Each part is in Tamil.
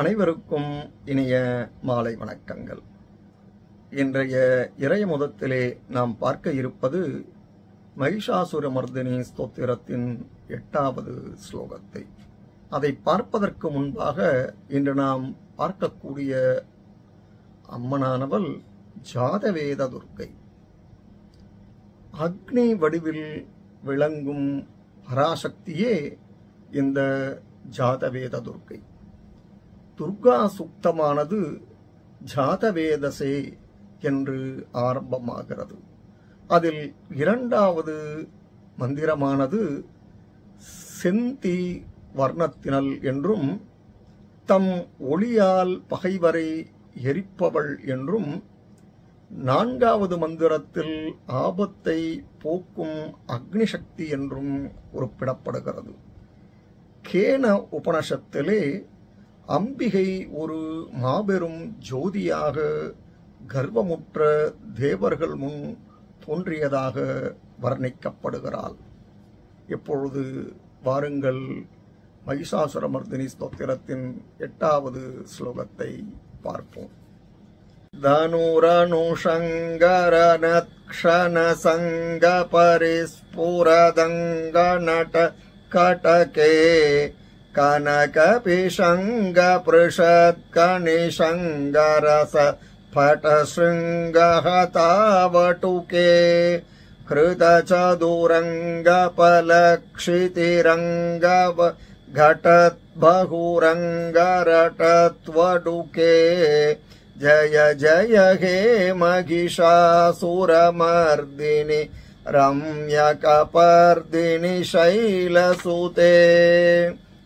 அனைவருக்கும் இனிய மாலை வணக்கங்கள். இன்றைய இறையமுதத்திலே நாம் பார்க்க இருப்பது மகிஷாசுரமர்தினி ஸ்தோத்திரத்தின் எட்டாவது ஸ்லோகத்தை. அதை பார்ப்பதற்கு முன்பாக இன்று நாம் பார்க்கக்கூடிய அம்மனானவள் ஜாதவேத துர்க்கை. அக்னி வடிவில் விளங்கும் பராசக்தியே இந்த ஜாதவேத துர்க்கை. துர்கா சுக்தமானது ஜாதவேதசே என்று ஆரம்பமாகிறது. அதில் இரண்டாவது மந்திரமானது செந்தி வர்ணத்தினல் என்றும் தம் ஒளியால் பகைவரை எரிப்பவள் என்றும் நான்காவது மந்திரத்தில் ஆபத்தை போக்கும் அக்னிசக்தி என்றும் குறிப்பிடப்படுகிறது. கேன உபனிஷத்திலே அம்பிகை ஒரு மாபெரும் ஜோதியாக கர்வமுற்ற தேவர்கள் முன் தோன்றியதாக வர்ணிக்கப்படுகிறாள். இப்பொழுது வாருங்கள் மகிஷாசுரமர்தினி ஸ்தோத்திரத்தின் எட்டாவது ஸ்லோகத்தை பார்ப்போம். தனுரனுஷங்கரனக்ஷணசங்க பரிஸ்புரதங்க நட கடகே कनकपिशङ्गपृषत्कनिशङ्गरस फटशृङ्गहतावटुके हृदचदुरङ्गपलक्षितिरङ्गव शङ्गरस फट जय जय हे महिषासुरमर्दिनि रम्यकपर्दिनि शैलसुते।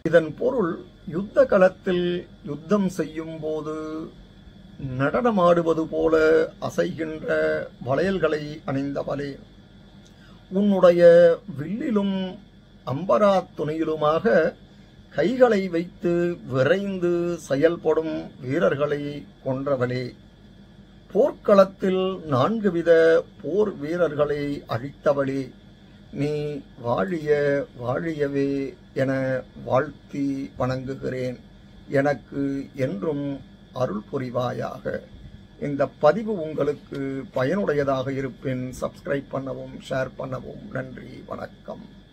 இதன் பொருள் யுத்த களத்தில் யுத்தம் செய்யும் போது நடனமாடுவது போல அசைகின்ற வளையல்களை அணிந்தவளே. உன்னுடைய வில்லிலும் அம்பரா துணியிலுமாக கைகளை வைத்து விரைந்து செயல்படும் வீரர்களை கொன்றவளே. போர்க்களத்தில் நான்கு வித போர் வீரர்களை அழித்தவளே. நீ வாழிய வாழியவே என வாழ்த்தி வணங்குகிறேன். எனக்கு என்றும் அருள் புரிவாயாக. இந்த பதிவு உங்களுக்கு பயனுடையதாக இருப்பின் சப்ஸ்கிரைப் பண்ணவும் ஷேர் பண்ணவும் நன்றி வணக்கம்.